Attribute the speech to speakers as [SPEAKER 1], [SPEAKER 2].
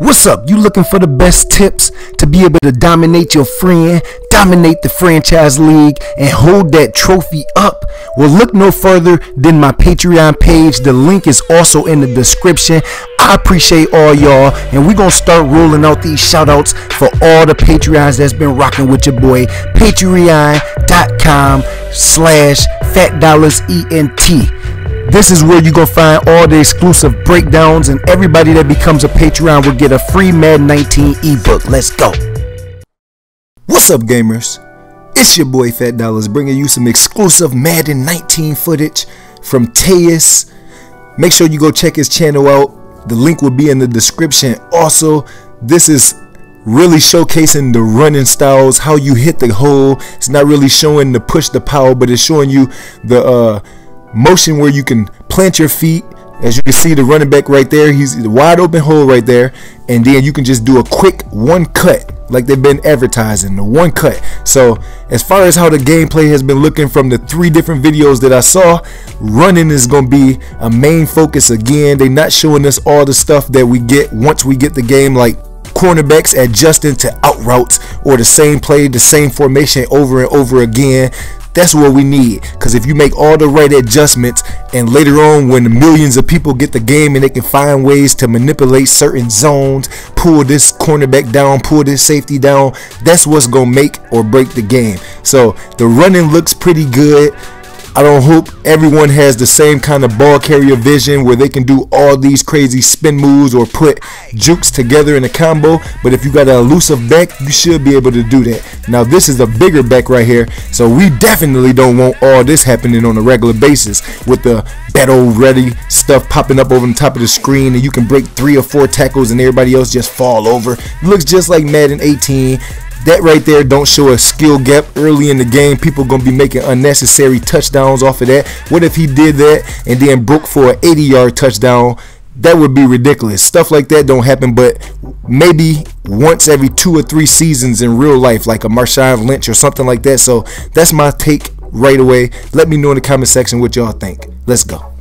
[SPEAKER 1] What's up? You looking for the best tips to be able to dominate your friend, dominate the franchise league, and hold that trophy up? Well, look no further than my Patreon page. The link is also in the description. I appreciate all y'all, and we're gonna start rolling out these shout outs for all the Patreons that's been rocking with your boy. Patreon.com slash phatdollaz ENT. This is where you're going to find all the exclusive breakdowns, and everybody that becomes a Patreon will get a free Madden 19 ebook. Let's go. What's up, gamers? It's your boy Phatdollaz bringing you some exclusive Madden 19 footage from Teus. Make sure you go check his channel out. The link will be in the description. Also, this is really showcasing the running styles, how you hit the hole. It's not really showing the push the power, but it's showing you the uh, motion where you can plant your feet. As you can see the running back right there he's the wide open hole right there. And then you can just do a quick one cut like they've been advertising the one cut. So as far as how the gameplay has been looking from the three different videos that I saw running is going to be a main focus again. They're not showing us all the stuff that we get once we get the game like cornerbacks adjusting to out routes or the same play the same formation over and over again that's what we need. Because if you make all the right adjustments, and later on, when millions of people get the game and they can find ways to manipulate certain zones, pull this cornerback down, pull this safety down, that's what's going to make or break the game. So the running looks pretty good. I don't hope everyone has the same kind of ball carrier vision where they can do all these crazy spin moves or put jukes together in a combo. But if you got an elusive back, you should be able to do that. Now this is a bigger back right here, so we definitely don't want all this happening on a regular basis with the battle ready stuff popping up over the top of the screen and you can break three or four tackles and everybody else just fall over. It looks just like Madden 18 that right there don't show a skill gap early in the game. People gonna be making unnecessary touchdowns off of that. What if he did that and then broke for an 80 yard touchdown? That would be ridiculous. Stuff like that don't happen, but maybe once every two or three seasons in real life, like a Marshawn Lynch or something like that. So that's my take right away. Let me know in the comment section what y'all think. Let's go.